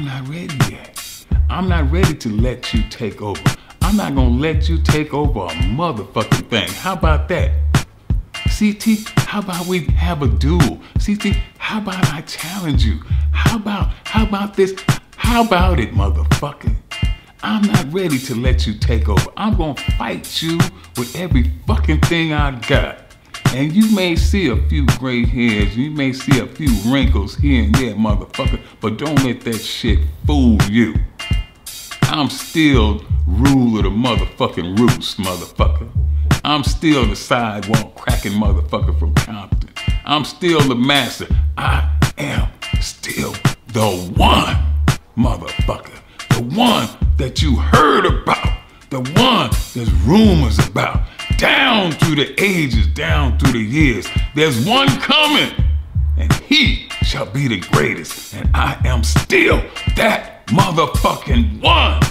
I'm not ready yet. I'm not ready to let you take over. I'm not gonna let you take over a motherfucking thing. How about that? CT, how about we have a duel? CT, how about I challenge you? How about, how about this? How about it, motherfucker? I'm not ready to let you take over. I'm gonna fight you with every fucking thing I got. And you may see a few gray hairs, you may see a few wrinkles here and there, motherfucker, but don't let that shit fool you. I'm still ruler of the motherfucking roost, motherfucker. I'm still the sidewalk cracking motherfucker from Compton. I'm still the master. I am still the one, motherfucker. The one that you heard about. The one there's rumors about. Down through the ages, down through the years. There's one coming, and he shall be the greatest. And I am still that motherfucking one.